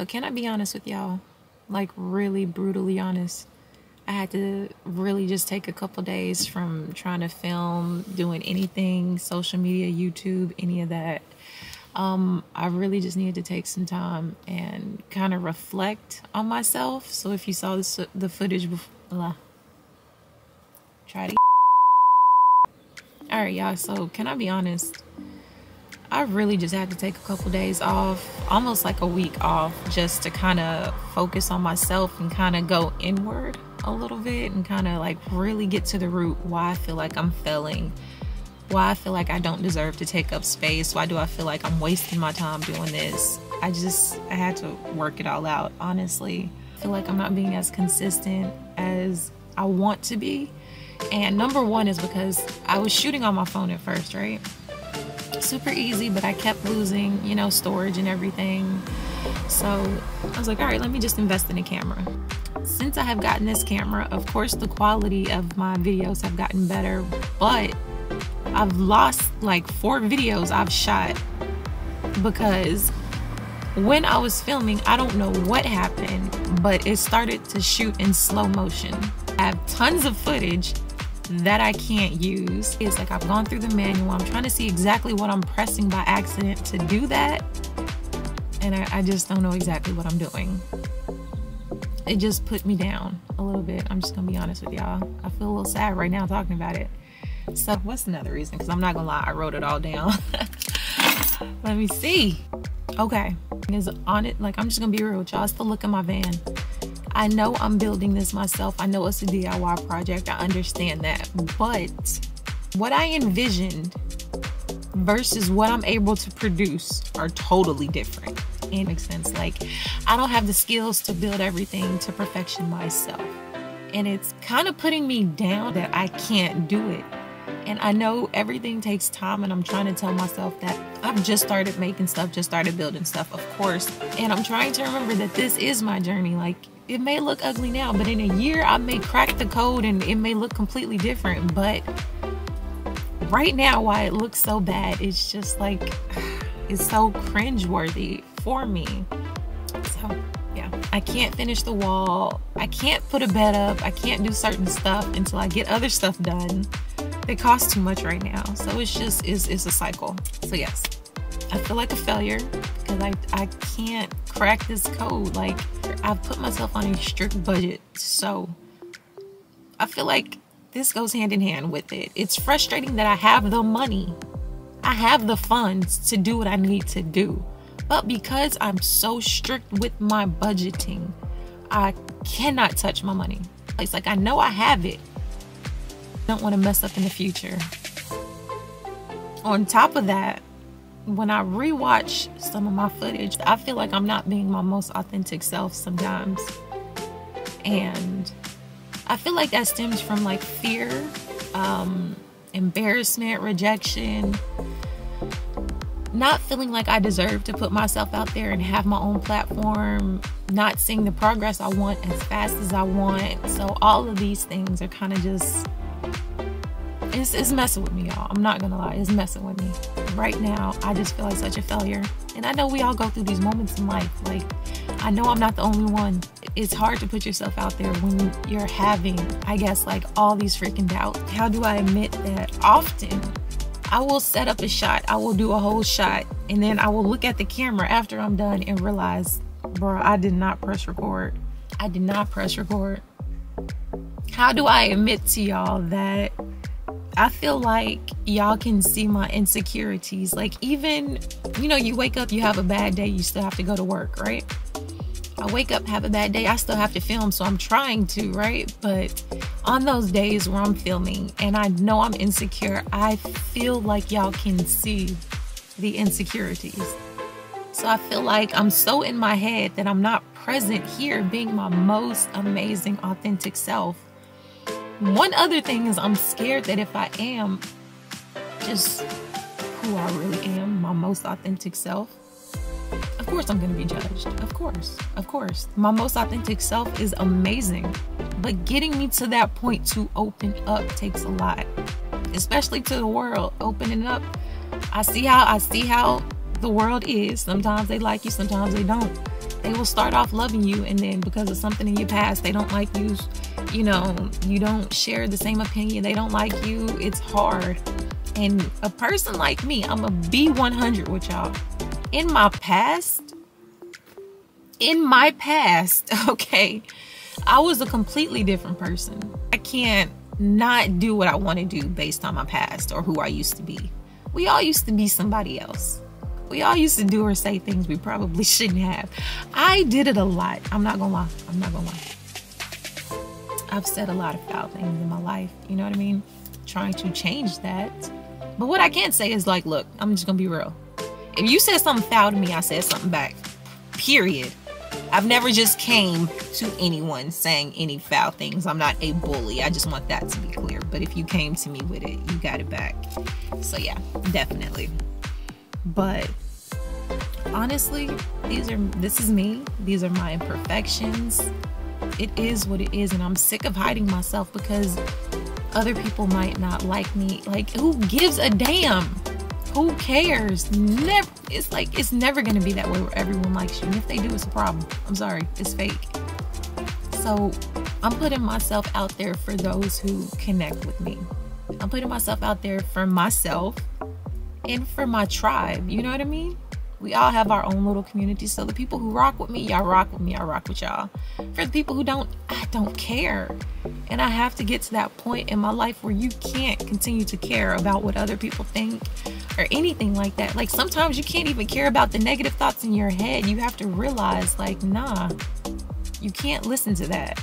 So, can I be honest with y'all? Like, really brutally honest. I had to really just take a couple days from trying to film, doing anything, social media, YouTube, any of that. Um, I really just needed to take some time and kind of reflect on myself. So if you saw this, the footage before, try to. All right, y'all. So can I be honest? I really just had to take a couple days off, almost like a week off, just to kind of focus on myself and kind of go inward a little bit and kind of like really get to the root why I feel like I'm failing, why I feel like I don't deserve to take up space, why do I feel like I'm wasting my time doing this. I just, I had to work it all out, honestly. I feel like I'm not being as consistent as I want to be. And number one is because I was shooting on my phone at first, right? Super easy, but I kept losing, you know, storage and everything. So I was like, all right, let me just invest in a camera. Since I have gotten this camera, of course, the quality of my videos have gotten better, but I've lost like four videos I've shot because when I was filming, I don't know what happened, but it started to shoot in slow motion. I have tons of footage that I can't use. It's like I've gone through the manual. I'm trying to see exactly what I'm pressing by accident to do that. And I, I just don't know exactly what I'm doing. It just put me down a little bit. I'm just gonna be honest with y'all. I feel a little sad right now talking about it. So what's another reason? Because I'm not gonna lie, I wrote it all down. Let me see. Okay, is on it. Like I'm just gonna be real with y'all. It's the look of my van. I know I'm building this myself. I know it's a DIY project. I understand that. But what I envisioned versus what I'm able to produce are totally different. It makes sense. Like, I don't have the skills to build everything to perfection myself. And it's kind of putting me down that I can't do it. And I know everything takes time, and I'm trying to tell myself that I've just started making stuff, just started building stuff, of course. And I'm trying to remember that this is my journey. Like, it may look ugly now, but in a year I may crack the code and it may look completely different. But right now, why it looks so bad, it's just like it's so cringeworthy for me. So yeah, I can't finish the wall. I can't put a bed up. I can't do certain stuff until I get other stuff done. It costs too much right now. So it's just is it's a cycle. So yes. I feel like a failure because I, I can't crack this code. Like, I've put myself on a strict budget. So, I feel like this goes hand in hand with it. It's frustrating that I have the money, I have the funds to do what I need to do. But because I'm so strict with my budgeting, I cannot touch my money. It's like I know I have it. Don't want to mess up in the future. On top of that, when I rewatch some of my footage, I feel like I'm not being my most authentic self sometimes. And I feel like that stems from like fear, um, embarrassment, rejection, not feeling like I deserve to put myself out there and have my own platform, not seeing the progress I want as fast as I want. So, all of these things are kind of just it's, it's messing with me, y'all. I'm not gonna lie, it's messing with me. Right now, I just feel like such a failure. And I know we all go through these moments in life. Like, I know I'm not the only one. It's hard to put yourself out there when you're having, I guess, like all these freaking doubts. How do I admit that? Often, I will set up a shot, I will do a whole shot, and then I will look at the camera after I'm done and realize, bro, I did not press record. I did not press record. How do I admit to y'all that I feel like y'all can see my insecurities. Like, even, you know, you wake up, you have a bad day, you still have to go to work, right? I wake up, have a bad day, I still have to film, so I'm trying to, right? But on those days where I'm filming and I know I'm insecure, I feel like y'all can see the insecurities. So I feel like I'm so in my head that I'm not present here being my most amazing, authentic self. One other thing is I'm scared that if I am just who I really am, my most authentic self, of course I'm going to be judged. Of course. Of course. My most authentic self is amazing. But getting me to that point to open up takes a lot. Especially to the world, opening up. I see how I see how the world is. Sometimes they like you, sometimes they don't. They will start off loving you, and then because of something in your past, they don't like you. You know, you don't share the same opinion. They don't like you. It's hard. And a person like me, I'm a B100 with y'all. In my past, in my past, okay, I was a completely different person. I can't not do what I want to do based on my past or who I used to be. We all used to be somebody else. We all used to do or say things we probably shouldn't have. I did it a lot. I'm not gonna lie. I'm not gonna lie. I've said a lot of foul things in my life. You know what I mean? Trying to change that. But what I can say is like, look, I'm just gonna be real. If you said something foul to me, I said something back. Period. I've never just came to anyone saying any foul things. I'm not a bully. I just want that to be clear. But if you came to me with it, you got it back. So yeah, definitely. But honestly, these are this is me. These are my imperfections. It is what it is and I'm sick of hiding myself because other people might not like me. Like who gives a damn? Who cares? Never it's like it's never gonna be that way where everyone likes you. And if they do, it's a problem. I'm sorry, it's fake. So I'm putting myself out there for those who connect with me. I'm putting myself out there for myself and for my tribe. You know what I mean? We all have our own little community. So the people who rock with me, y'all rock with me. I rock with y'all. For the people who don't, I don't care. And I have to get to that point in my life where you can't continue to care about what other people think or anything like that. Like sometimes you can't even care about the negative thoughts in your head. You have to realize, like, nah, you can't listen to that.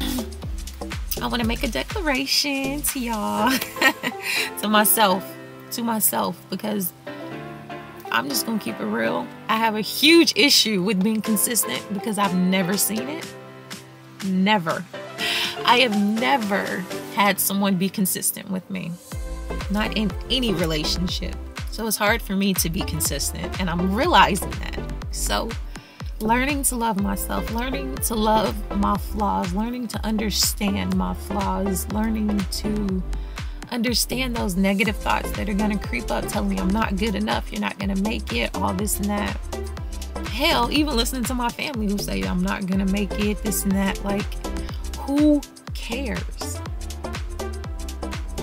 I want to make a declaration to y'all, to myself, to myself, because I'm just gonna keep it real. I have a huge issue with being consistent because I've never seen it. Never. I have never had someone be consistent with me, not in any relationship. So it's hard for me to be consistent, and I'm realizing that. So, learning to love myself, learning to love my flaws, learning to understand my flaws, learning to understand those negative thoughts that are going to creep up telling me I'm not good enough, you're not going to make it, all this and that. Hell, even listening to my family who say I'm not going to make it, this and that. Like, who cares?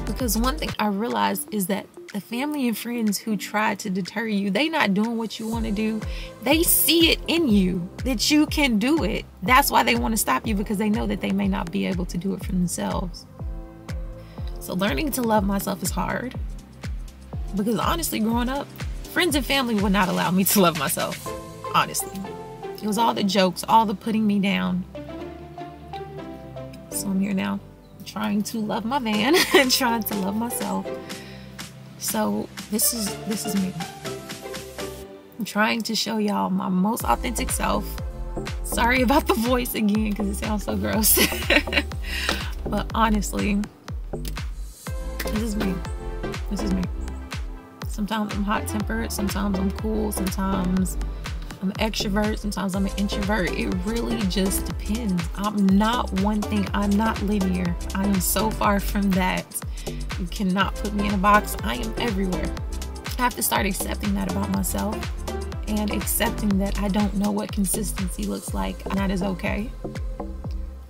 Because one thing I realized is that the family and friends who try to deter you, they not doing what you want to do. They see it in you that you can do it. That's why they want to stop you because they know that they may not be able to do it for themselves. So learning to love myself is hard. Because honestly, growing up, friends and family would not allow me to love myself. Honestly. It was all the jokes, all the putting me down. So I'm here now, trying to love my man and trying to love myself. So this is this is me. I'm trying to show y'all my most authentic self. Sorry about the voice again because it sounds so gross. but honestly, this is me. This is me. Sometimes I'm hot tempered, sometimes I'm cool, sometimes I'm extrovert, sometimes I'm an introvert. It really just depends. I'm not one thing, I'm not linear. I am so far from that. You cannot put me in a box. I am everywhere. I have to start accepting that about myself and accepting that I don't know what consistency looks like, and that is okay.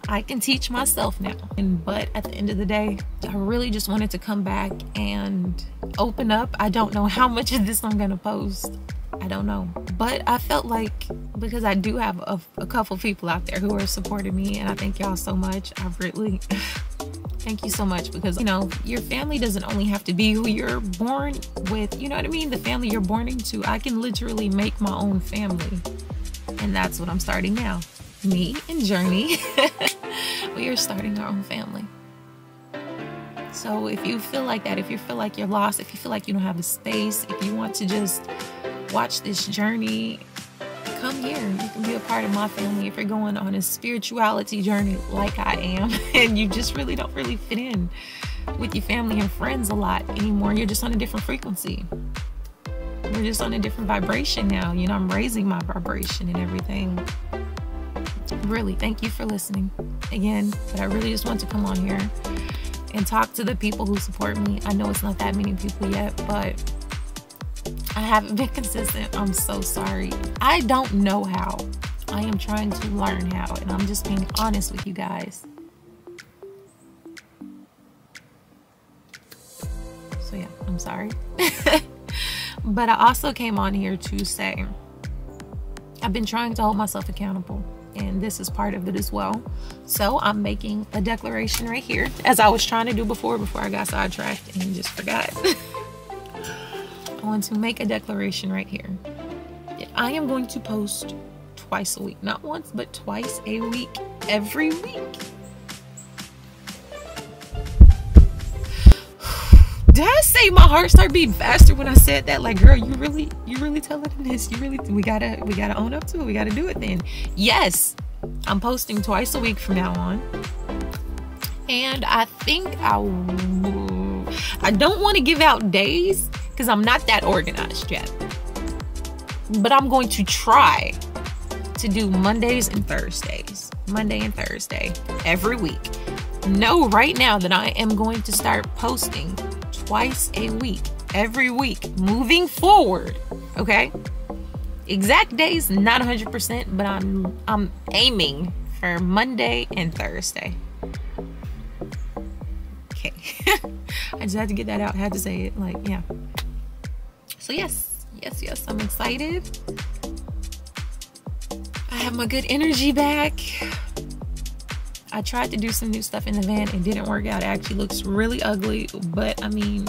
I can teach myself now. And but at the end of the day, I really just wanted to come back and open up. I don't know how much of this I'm gonna post. I don't know. But I felt like because I do have a, a couple people out there who are supporting me, and I thank y'all so much. I really thank you so much because you know your family doesn't only have to be who you're born with. You know what I mean? The family you're born into. I can literally make my own family, and that's what I'm starting now me and Journey, we are starting our own family. So if you feel like that, if you feel like you're lost, if you feel like you don't have a space, if you want to just watch this journey, come here. You can be a part of my family if you're going on a spirituality journey like I am and you just really don't really fit in with your family and friends a lot anymore. You're just on a different frequency. We're just on a different vibration now. You know, I'm raising my vibration and everything really thank you for listening again but i really just want to come on here and talk to the people who support me i know it's not that many people yet but I haven't been consistent. I'm so sorry. I don't know how. I am trying to learn how, and I'm just being honest with you guys. So, yeah, I'm sorry. but I also came on here to say I've been trying to hold myself accountable, and this is part of it as well. So, I'm making a declaration right here, as I was trying to do before, before I got sidetracked and just forgot. I want to make a declaration right here. I am going to post twice a week. Not once, but twice a week, every week. Did I say my heart start beating faster when I said that? Like, girl, you really, you really telling this? You really, we gotta, we gotta own up to it. We gotta do it then. Yes, I'm posting twice a week from now on. And I think I, I don't want to give out days because I'm not that organized yet. But I'm going to try to do Mondays and Thursdays. Monday and Thursday every week. Know right now that I am going to start posting twice a week, every week, moving forward. Okay? Exact days, not 100%, but I'm I'm aiming for Monday and Thursday. Okay. I just had to get that out. I had to say it. Like, yeah. So yes, yes, yes, I'm excited I have my good energy back. I tried to do some new stuff in the van. It didn't work out. It actually looks really ugly, but I mean,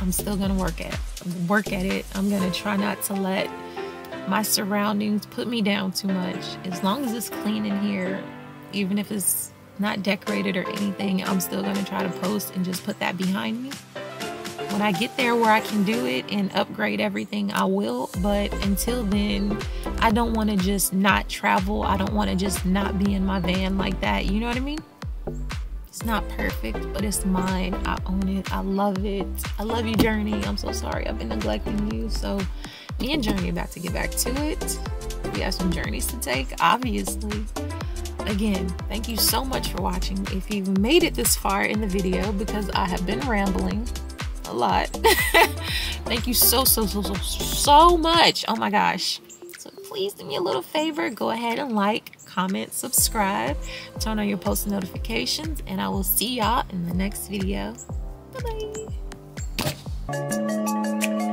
I'm still gonna work at work at it. I'm gonna try not to let my surroundings put me down too much. As long as it's clean in here, even if it's not decorated or anything, I'm still gonna try to post and just put that behind me when I get there where I can do it and upgrade everything, I will. But until then, I don't want to just not travel. I don't want to just not be in my van like that. You know what I mean? It's not perfect, but it's mine. I own it. I love it. I love you, Journey. I'm so sorry I've been neglecting you. So, me and Journey about to get back to it. We have some journeys to take, obviously. Again, thank you so much for watching. If you've made it this far in the video, because I have been rambling, a lot. Thank you so, so, so, so, so much. Oh my gosh. So please do me a little favor. Go ahead and like, comment, subscribe, turn on your post notifications, and I will see y'all in the next video. Bye-bye.